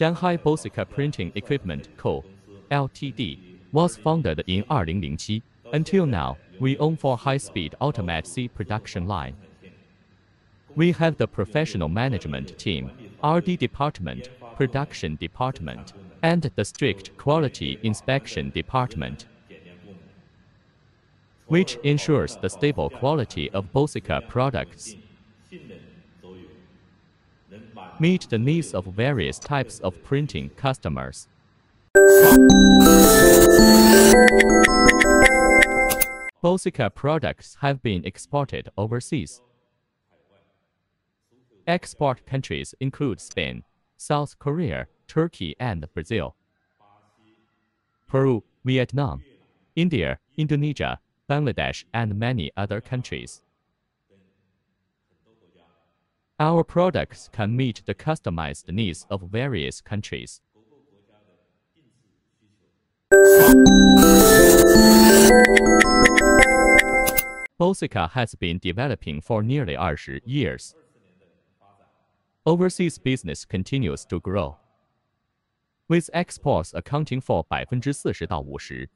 Shanghai Bocica Printing Equipment Co. Ltd. was founded in 2007. Until now, we own four high-speed automatic C production line. We have the professional management team, RD department, production department, and the strict quality inspection department, which ensures the stable quality of Bocica products. Meet the needs of various types of printing customers. Bocica products have been exported overseas. Export countries include Spain, South Korea, Turkey, and Brazil. Peru, Vietnam, India, Indonesia, Bangladesh, and many other countries. Our products can meet the customized needs of various countries. Bocica has been developing for nearly 20 years. Overseas business continues to grow, with exports accounting for 40%到 50%.